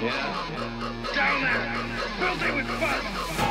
Yeah. Down there, filthy with fun.